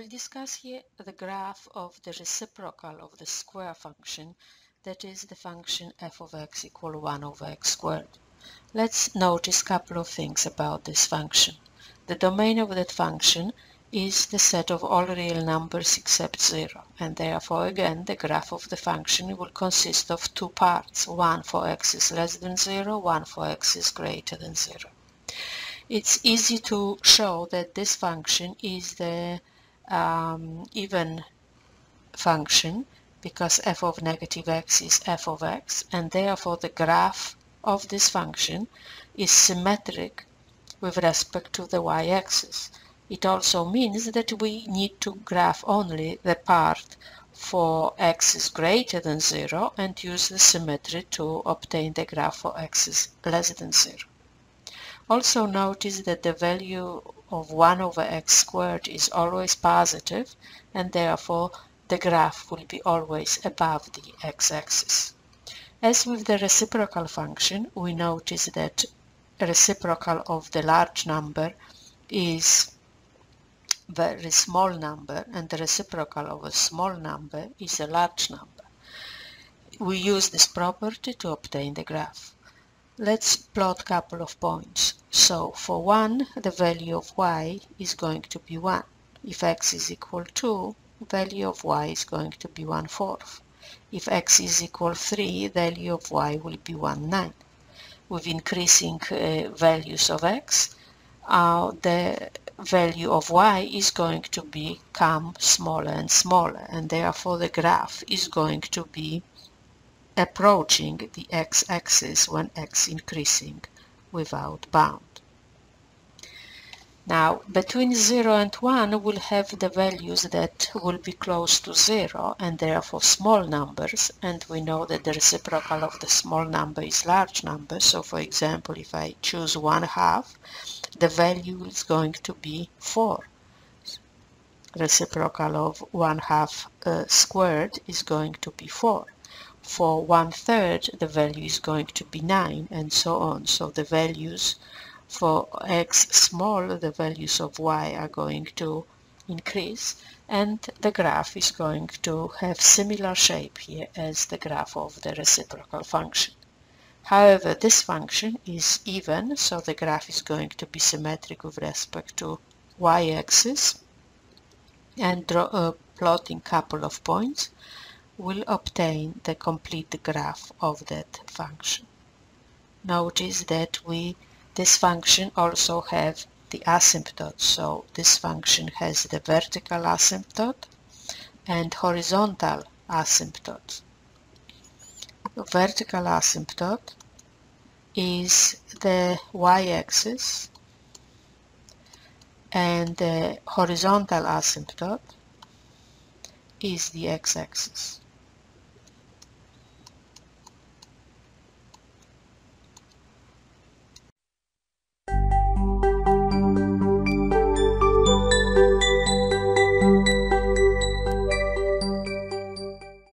We'll discuss here the graph of the reciprocal of the square function, that is the function f of x equal 1 over x squared. Let's notice a couple of things about this function. The domain of that function is the set of all real numbers except 0, and therefore again the graph of the function will consist of two parts, one for x is less than 0, one for x is greater than 0. It's easy to show that this function is the um, even function because f of negative x is f of x and therefore the graph of this function is symmetric with respect to the y-axis. It also means that we need to graph only the part for x is greater than 0 and use the symmetry to obtain the graph for x is less than 0. Also notice that the value of 1 over x squared is always positive and therefore the graph will be always above the x-axis. As with the reciprocal function, we notice that reciprocal of the large number is very small number and the reciprocal of a small number is a large number. We use this property to obtain the graph. Let's plot couple of points. So for 1 the value of y is going to be 1. If x is equal to, value of y is going to be 1 fourth. If x is equal 3, value of y will be 1 9. With increasing uh, values of x, uh, the value of y is going to become smaller and smaller and therefore the graph is going to be approaching the x-axis when x increasing without bound. Now, between 0 and 1 we'll have the values that will be close to 0 and therefore small numbers and we know that the reciprocal of the small number is large number. So for example if I choose 1 half the value is going to be 4 reciprocal of 1 half uh, squared is going to be 4 for one third the value is going to be 9 and so on so the values for x small the values of y are going to increase and the graph is going to have similar shape here as the graph of the reciprocal function. However, this function is even, so the graph is going to be symmetric with respect to y-axis and draw, uh, plotting couple of points will obtain the complete graph of that function. Notice that we this function also have the asymptote. So this function has the vertical asymptote and horizontal asymptote. The vertical asymptote is the y-axis and the horizontal asymptote is the x-axis.